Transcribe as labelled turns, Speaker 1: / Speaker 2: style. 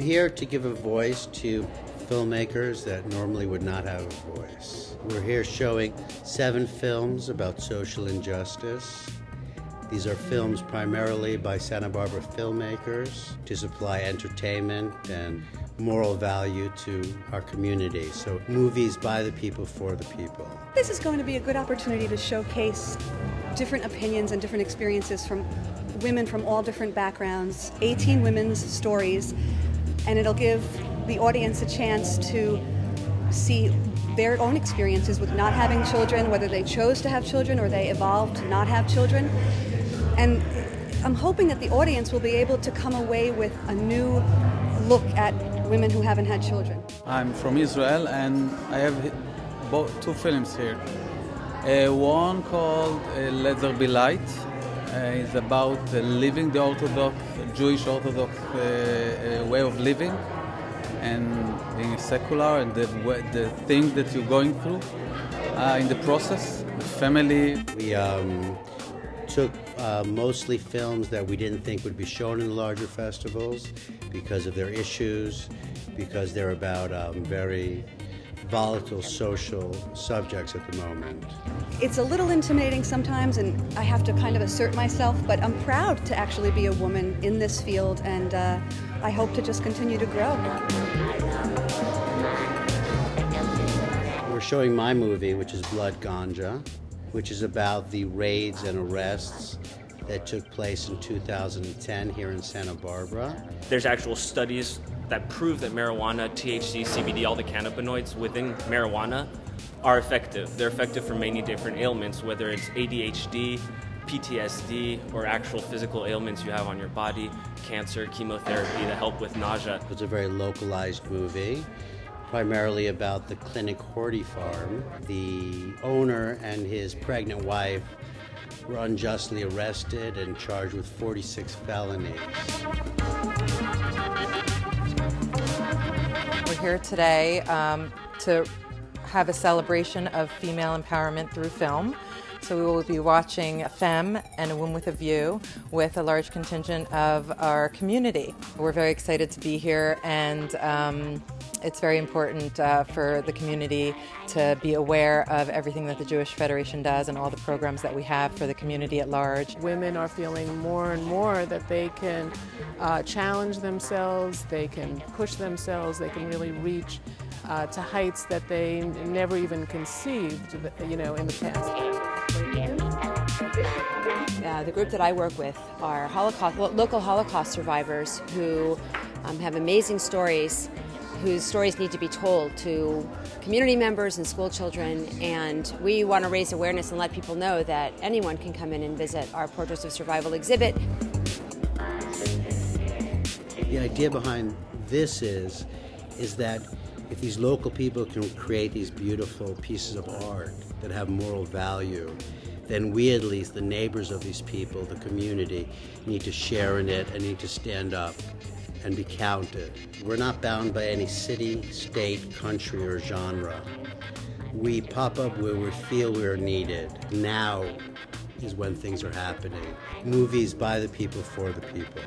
Speaker 1: here to give a voice to filmmakers that normally would not have a voice. We're here showing seven films about social injustice. These are films primarily by Santa Barbara filmmakers to supply entertainment and moral value to our community. So, movies by the people for the people.
Speaker 2: This is going to be a good opportunity to showcase different opinions and different experiences from women from all different backgrounds, 18 women's stories, and it'll give the audience a chance to see their own experiences with not having children, whether they chose to have children or they evolved to not have children. And I'm hoping that the audience will be able to come away with a new look at women who haven't had children.
Speaker 3: I'm from Israel and I have two films here. Uh, one called uh, Let There Be Light is about uh, living the Orthodox, Jewish Orthodox uh, uh, way of living and being secular and the, the things that you're going through in the process, the family.
Speaker 1: We um, took uh, mostly films that we didn't think would be shown in larger festivals because of their issues, because they're about um, very volatile social subjects at the moment.
Speaker 2: It's a little intimidating sometimes, and I have to kind of assert myself, but I'm proud to actually be a woman in this field, and uh, I hope to just continue to grow.
Speaker 1: We're showing my movie, which is Blood Ganja which is about the raids and arrests that took place in 2010 here in Santa Barbara.
Speaker 4: There's actual studies that prove that marijuana, THC, CBD, all the cannabinoids within marijuana are effective. They're effective for many different ailments, whether it's ADHD, PTSD, or actual physical ailments you have on your body, cancer, chemotherapy that help with nausea.
Speaker 1: It's a very localized movie primarily about the Clinic Horty farm. The owner and his pregnant wife were unjustly arrested and charged with 46 felonies.
Speaker 5: We're here today um, to have a celebration of female empowerment through film. So we will be watching Femme and A Womb with a View with a large contingent of our community. We're very excited to be here and um, it's very important uh, for the community to be aware of everything that the Jewish Federation does and all the programs that we have for the community at large.
Speaker 6: Women are feeling more and more that they can uh, challenge themselves, they can push themselves, they can really reach uh, to heights that they never even conceived, you know, in the past.
Speaker 7: Uh, the group that I work with are Holocaust, local Holocaust survivors who um, have amazing stories whose stories need to be told to community members and school children. And we want to raise awareness and let people know that anyone can come in and visit our Portraits of Survival exhibit.
Speaker 1: The idea behind this is, is that if these local people can create these beautiful pieces of art that have moral value, then we at least, the neighbors of these people, the community, need to share in it and need to stand up and be counted. We're not bound by any city, state, country, or genre. We pop up where we feel we're needed. Now is when things are happening. Movies by the people for the people.